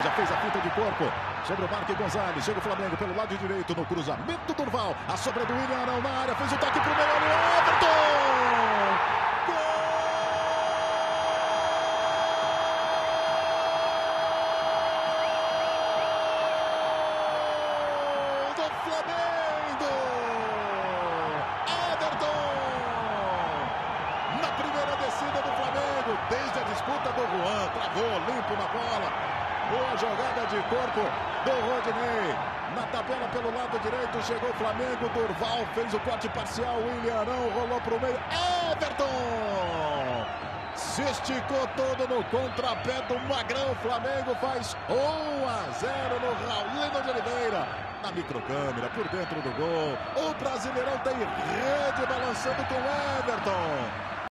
Já fez a fita de corpo sobre o Marque Gonzalez. Chega o Flamengo pelo lado direito no cruzamento do Durval. A sobra do William Arão na área. Fez o toque pro meio. Everton! Flamengo! Everton! Na primeira descida do Flamengo, desde a disputa do Juan, travou limpo na bola. Boa jogada de corpo do Rodney. Na tabela pelo lado direito chegou o Flamengo. Durval fez o corte parcial. William Arão rolou para o meio. Everton! Se esticou todo no contrapé do Magrão. Flamengo faz 1 a 0 no Raulino de Oliveira na microcâmera, por dentro do gol. O Brasileirão tem rede balançando com Everton.